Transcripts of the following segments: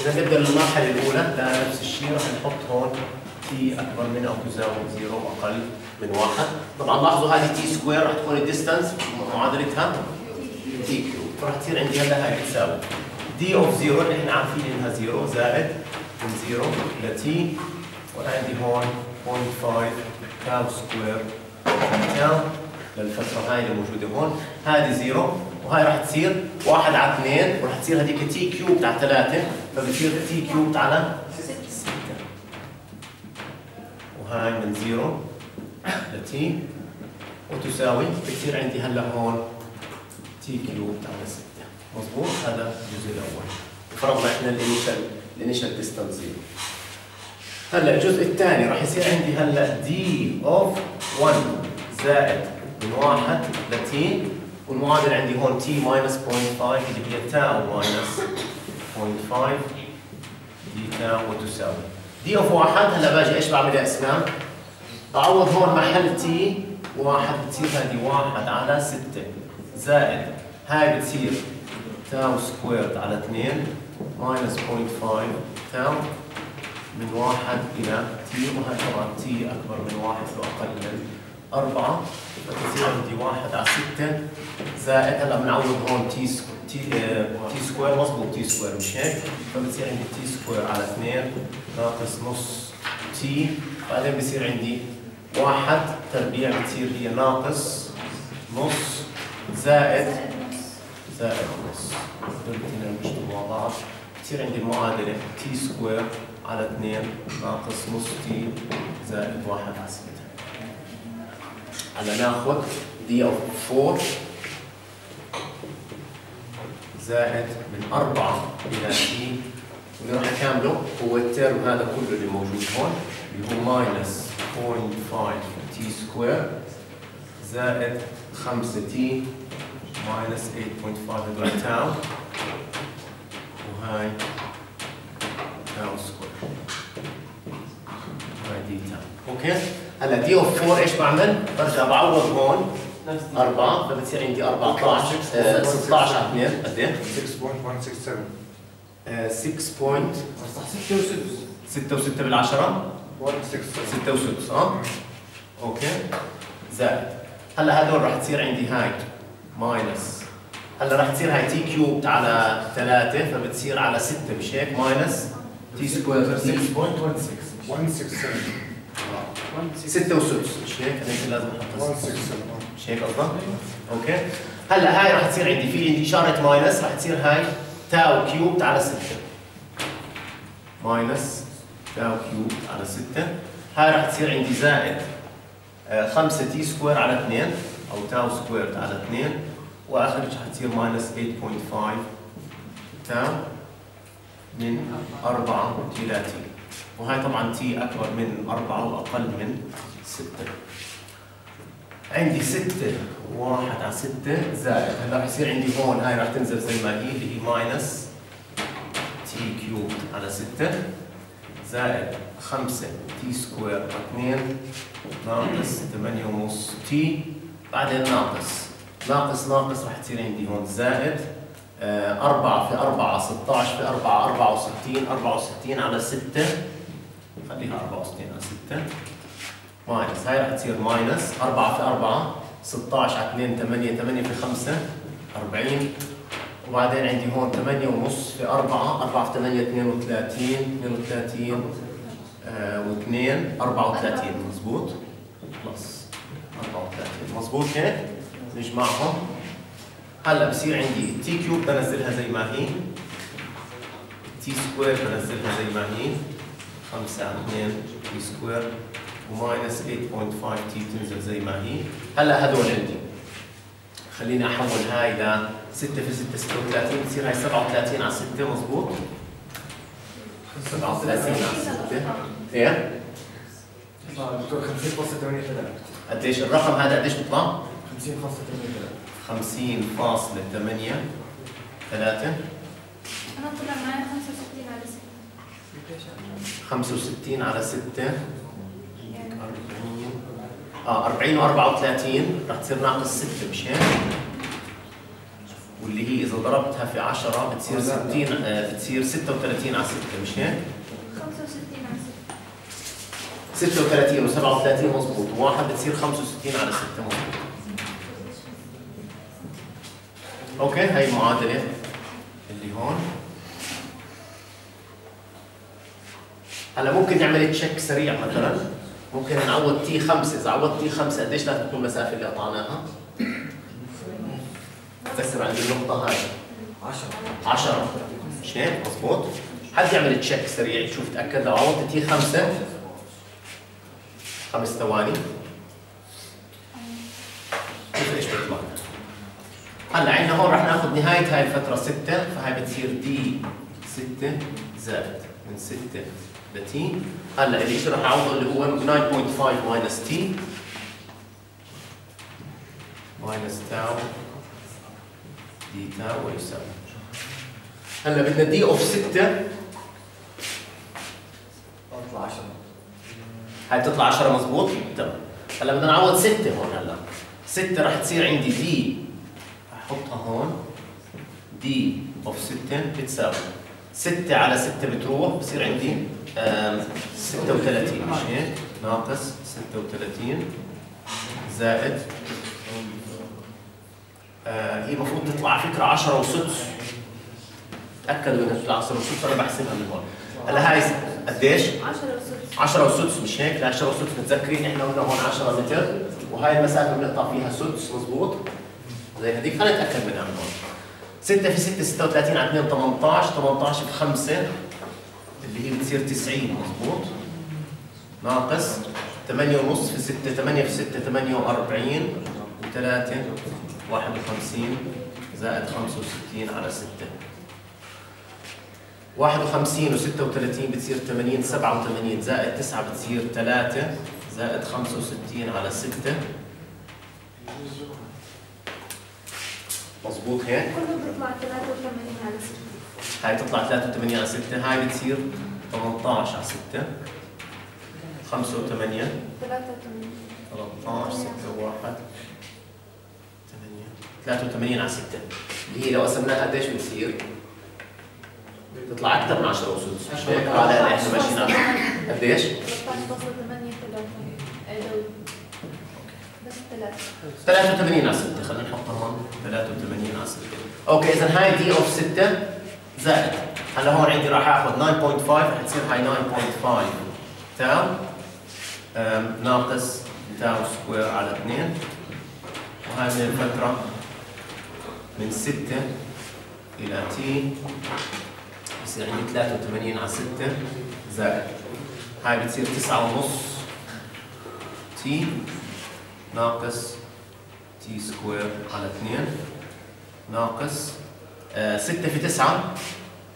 إذا نبدا بالمرحله الأولى لا نفس الشيء راح نحط هون t أكبر من أو تساوي zero أقل من واحد. طبعا لاحظوا هذه t square راح تكون ال distance معادلتها t cube فراح تصير عندي هلا هاي بتساوي d of zero اللي إحنا عارفين إنها zero زائد من zero ل t وعندي هون 0.5 tau square d tau للفترة هاي اللي موجودة هون. هذه zero وهاي راح تصير واحد على اثنين وراح تصير هذيك t cube على ثلاثة. فبتصير t cube على ستة. وهاي من zero ل t وتساوي بتصير عندي هلا هون t cube على ستة. مضبوط هذا الجزء الأول. فرضنا إحنا ال initial ال initial distance zero هلا الجزء الثاني راح يصير عندي هلا d of 1 زائد من واحد ل t والمعادل عندي هون t minus 0.5 اللي هي tau minus 0.5 d tau وتساوي. d of واحد هلا باجي إيش بعمل يا إسلام؟ بعوض هون محل t واحد بتصير هذه واحد على ستة. زائد هاي بتصير tau squared على 2 minus 0.5 tau من واحد إلى t وهي طبعا t أكبر من واحد وأقل من أربعة فتصير عندي واحد على ستة زائد هلا بنعوض هون t squ- t t square مضبوط t square مش هيك؟ فبصير عندي t square على اثنين ناقص نص t بعدين بصير عندي واحد تربيع بتصير هي ناقص نص زائد زائد نص. دول الاثنين بيشتغلوا مع بعض. بتصير عندي المعادلة t square على 2 ناقص نص t زائد 1 على 6 هلا ناخذ d of 4 زائد من 4 إلى t اللي راح هو ال term هذا كله اللي موجود هون اللي هو minus 0.5 t square زائد 5 T minus 8.5 هذول tau وهاي tau square هاي D tau okay هلا D of 4 إيش بعمل؟ برجع بعوض هون 4 فبتصير عندي 14 آه، 16 على 2 قد إيه؟ 6.167 آه، 6 point صح 6 و 6 و6 بالعشرة 167 6 و6 آه okay زائد هلا هدول راح تصير عندي هاي minus هلا راح تصير هاي T cube على 3 فبتصير على 6 مش هيك؟ minus T square 6.16 167 6 وسدس مش هيك أنا لازم أحط 167 مش هيك قصدك؟ okay. هلأ هاي راح تصير عندي. في عندي إشارة minus راح تصير هاي tau cube على 6 minus tau cube على 6 هاي راح تصير عندي زائد 5 T square على 2 أو tau square على 2 واخر شيء حتصير minus 8.5 tau من 4 إلى T. وهاي طبعا T أكبر من 4 وأقل من 6 عندي 6 واحد على 6 زائد. هلا رح يصير عندي هون. هاي رح تنزل زي ما هي. اللي هي minus T cube على 6 زائد 5 T square على 2 ناقص 8 ونص T بعدين ناقص. ناقص ناقص رح تصير عندي هون. زائد 4 في 4 16 في 4 64 64 على 6 خليها 64 على 6 minus. هاي رح تصير ماينس. 4 في 4 16 على 2 8 8 في 5 40 وبعدين عندي هون 8 ونص في 4 4 في 8 32 32 و2 34 مضبوط plus 34 مضبوط هيك؟ نجمعهم. هلا بصير عندي T cube بنزلها زي ما هي. T square بنزلها زي ما هي. 5 على 2 T square و minus 8.5 تي تنزل زي ما هي. هلا هدول عندي. خليني أحول هاي ل 6 في 6 36 بتصير هاي 37 على 6 مضبوط 37 على 6 إيه؟ دكتور 50.83 قديش؟ الرقم هذا قديش بيطلع؟ 50.83 50.8 3 أنا طلع معي 65 على 6 65 على 6 40 آه 40 و34 رح تصير ناقص 6 مش هيك؟ واللي هي إذا ضربتها في 10 بتصير 60 آه، بتصير 36 على 6 مش هيك؟ 65 على 36 و37 مضبوط وواحد بتصير 65 على 6 مضبوط أوكي هاي المعادلة اللي هون. هلا ممكن نعمل check سريع مثلا. ممكن نعوض T 5 إذا عوضت T 5 قديش لازم تكون المسافه اللي قطعناها؟ تذكر عند النقطة هاي. 10 10 مش هيك مضبوط حد يعمل check سريع يشوف يتاكد لو عوضت T 5 خمس ثواني. شوف إيش بيطلع. هلا عندنا هون رح ناخذ نهاية هاي الفترة 6 فهاي بتصير D 6 زائد من 6 ل T هلا اللي رح أعوضه اللي هو 9.5 minus T minus tau D tau ويساوي هلا بدنا D of 6 اطلع 10 هاي بتطلع 10 مضبوط تمام. هلا بدنا نعوض 6 هون هلا. 6 رح تصير عندي دي هون. دي اوف 6 بتساوي 6 على 6 بتروح بصير عندي آم، 36 مش هيك؟ ناقص 36 زائد آه هي المفروض تطلع على فكرة 10 وسدس تأكدوا إنها تطلع 10 وسدس أنا بحسبها من هون. هلا هاي قديش؟ 10 وسدس 10 وسدس مش هيك؟ لا 10 وسدس متذكرين إحنا قلنا هون 10 متر وهاي المسافة بنقطع فيها سدس مضبوط زي هذيك خلينا نتأكد منها من هون. 6 في 6 36 على 2 18 18 في 5 اللي هي بتصير 90 مضبوط ناقص 8 ونص في 6 8 في 6 48 و3 51 زائد 65 على 6 51 و36 بتصير 80 87 زائد 9 بتصير 3 زائد 65 على 6 مضبوط هيك كله بيطلع 83 على 6 هاي تطلع 83 على 6 هاي بتصير 18 على 6 5 و8 83 13 6 1 8 83 على 6 اللي هي لو قسمناها قديش بتصير؟ بتطلع أكثر من 10 وسدس مش هيك؟ هذا اللي إحنا ماشيين عليه قديش؟ 13.8 بس 3 83 على 6 خلينا نحطها هون 83 على 6 okay اذا هاي D of 6 زائد. هلا هون عندي راح أخذ 9.5 رح تصير هاي 9.5 tau ناقص tau square على 2 وهاي من الفترة من 6 إلى T بصير عندي 83 على 6 زائد. هاي بتصير 9 ونص T ناقص T square على 2 ناقص 6 في 9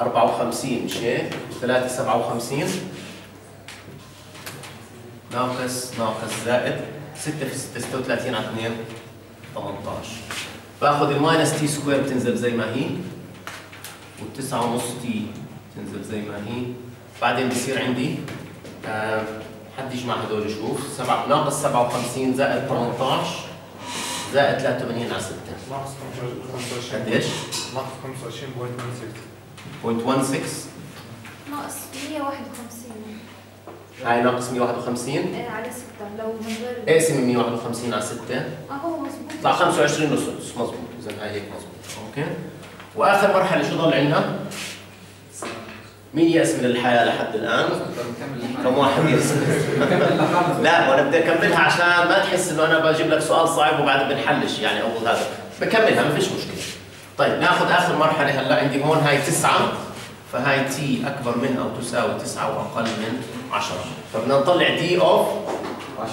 54 مش هيك؟ 3 57 ناقص ناقص زائد 6 في 6 36 على 2 18 باخذ ال minus T square بتنزل زي ما هي والتسعة ونص T تنزل زي ما هي. بعدين بصير عندي آه حد يجمع هدول يشوف سبعة ناقص 57 زائد 18 زائد 83 على 6 ناقص 25 قديش؟ ناقص 25.16 0.16 ناقص 151 هاي ناقص 151 إيه، على 6 لو من غير اقسم 151 على 6 آه هو مظبوط يطلع 25 ونص مضبوط اذا هاي هيك مضبوط أوكي. وآخر مرحلة شو ضل عندنا؟ مين يأس من الحياة لحد الآن؟ كم واحد يأس؟ لا وأنا بدي أكملها عشان ما تحس إنه أنا بجيب لك سؤال صعب وبعدين بنحلش يعني أو هذا بكملها ما فيش مشكلة طيب ناخذ آخر مرحلة هلأ عندي هون هاي تسعة فهاي T أكبر من أو تساوي تسعة وأقل من 10 فبدنا نطلع D of 10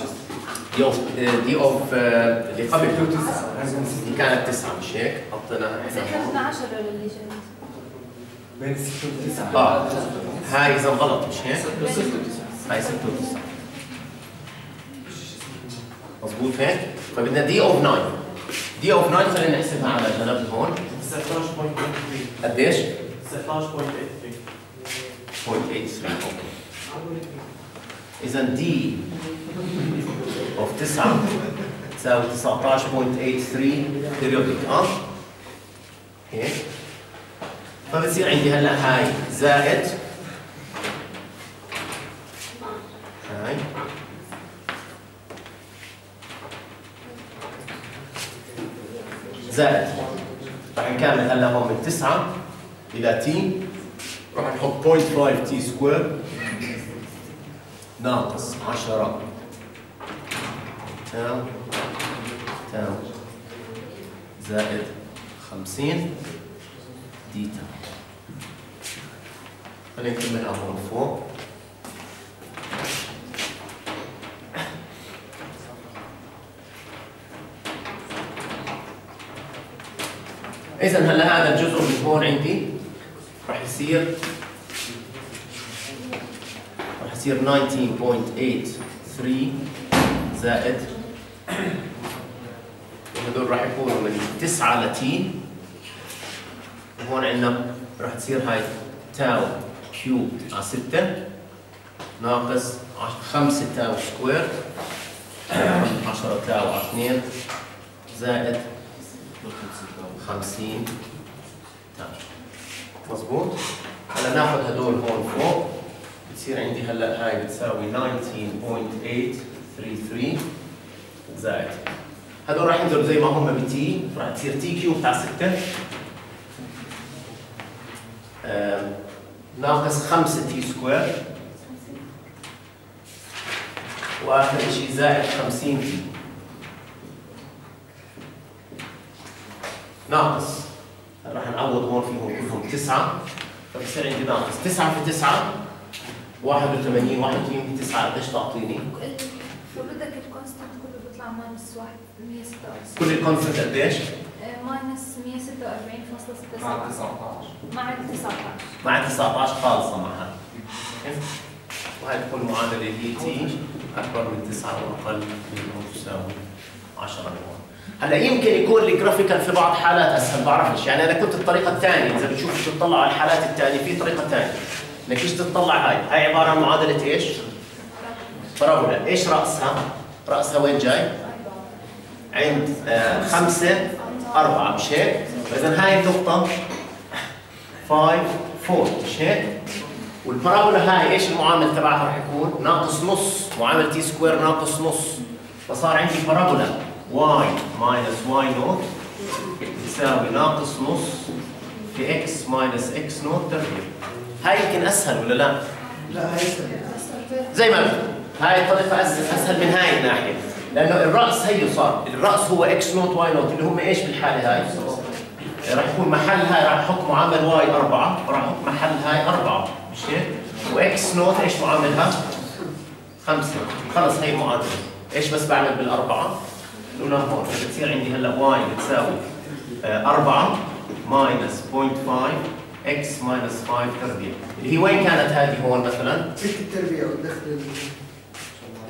D of D of اللي قبل 6 و9 D كانت تسعة مش هيك؟ حطيناها إحنا إحنا هون. بدنا 10 للي جاي بين 6 و9 آه. هاي إذا غلط مش هيك؟ هاي 6 و9 مضبوط هيك؟ فبدنا D of 9 D of 9 خلينا نحسبها على جنب هون. 16.83 قديش؟ 16.83 0.83 okay اذا D of 9 تساوي 19.83 periodic آه؟ هيك؟ فبصير عندي هلا هاي. زائد. هاي. زائد. راح نكمل هلا هون من 9 إلى T راح نحط 0.5 T square ناقص 10 tau. tau. زائد 50 D tau. خلينا نكملها هون فوق إذا هلا هذا الجزء من هون عندي. راح يصير راح يصير 19.83 زائد وهذول راح يكونوا من 9 ل تي وهون عندنا راح تصير هاي tau cube على 6 ناقص 5 tau square 10 tau على 2 زائد 50 tau. مظبوط؟ هلا ناخذ هدول هون فوق. بتصير عندي هلا هاي بتساوي 19.833 زائد. هدول راح ينزلوا زي ما هم ب t. راح تصير t cube تاع 6 ناقص 5 t square واخر شيء زائد 50 t ناقص. راح نعوض هون فيهم كلهم 9 فبصير عندي ناقص 9 في 9 81 81 في 9 قديش تعطيني؟ فبدك ال constant كله بيطلع minus 1 146 كل ال constant قديش؟ minus 146.66 مع 19 مع ال 19 مع 19 خالصة معها وهي تكون معادلة اللي هي t أكبر من 9 وأقل من أو تساوي 10 نقاط. هلأ يمكن يكون ال graphical في بعض حالات اسهل بعرفش. يعني أنا كنت الطريقة الثانية. إذا بتشوف شو تطلع على الحالات الثانية في طريقة ثانية. إنك إيش تطلع هاي؟ هاي عبارة عن معادلة إيش؟ parabola إيش رأسها؟ رأسها وين جاي؟ عند آه خمسة أربعة. مش هيك؟ فإذا هاي النقطة. 5 4 مش هيك؟ وال parabola هاي إيش المعامل تبعها راح يكون؟ ناقص نص معامل t square ناقص نص فصار عندي parabola y minus y nought تساوي ناقص نص في x minus x nought تربيع هاي يمكن أسهل ولا لا؟ لا هي زي ما هاي الطريقة أسهل, أسهل من هاي الناحية لأنه الرأس هي صار الرأس هو x nought y nought اللي هم إيش بالحالة هاي؟ راح يكون محل هاي راح أحط معامل y أربعة وراح أحط محل هاي أربعة مش هيك؟ و x nought إيش معاملها؟ خمسة خلص هي معادلة إيش بس بعمل بالأربعة؟ لونا هون بتصير عندي هلا y بتساوي آه، أربعة minus 0.5 x minus 5 تربيع اللي هي وين كانت هذه هون مثلا؟ ست التربيع والدخل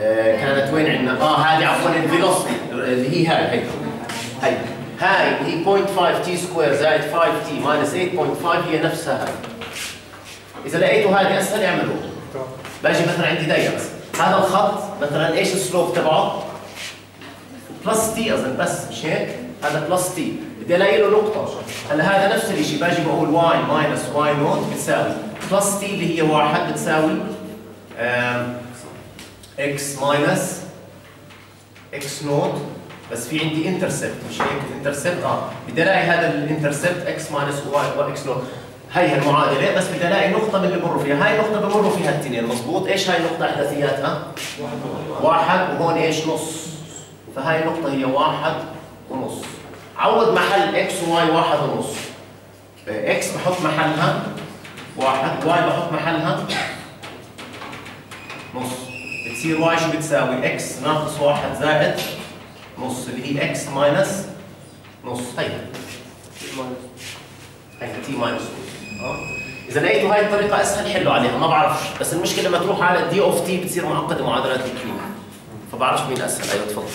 آه، كانت وين عندنا؟ آه هذه عفوا ال velocity اللي هي هاي هي هي هاي هي 0.5 t square زائد 5 t minus 8.5 هي نفسها. هاي إذا لقيتوا هذه أسهل اعملوه باجي مثلا عندي دايره هذا الخط مثلا إيش ال slope تبعه؟ plus t اظن بس مش هيك؟ هذا plus t بدي ألاقي له نقطة. هلأ هذا نفس الشيء باجي بقول y minus y nought بتساوي. plus t اللي هي واحد بتساوي x minus x nought بس في عندي intercept مش هيك؟ intercept آه. بدي الاقي هذا ال intercept x minus y x nought هي المعادله بس بدي الاقي نقطة من اللي بمروا فيها. هاي النقطه بمروا فيها الاثنين مضبوط إيش هاي النقطة احداثياتها واحد وهون إيش؟ نص. فهاي النقطة هي واحد ونص. عوض محل x و y واحد ونص. x بحط محلها واحد y بحط محلها نص. بتصير y شو بتساوي؟ x ناقص واحد زائد نص اللي هي x minus نص. هي هي t minus نص آه. إذا لقيتوا هاي الطريقة أسهل حلوا عليها ما بعرفش. بس المشكلة لما تروح على ال d of t بتصير معقدة معادلات ال cube فبعرفش مين اسهل أيوه تفضل.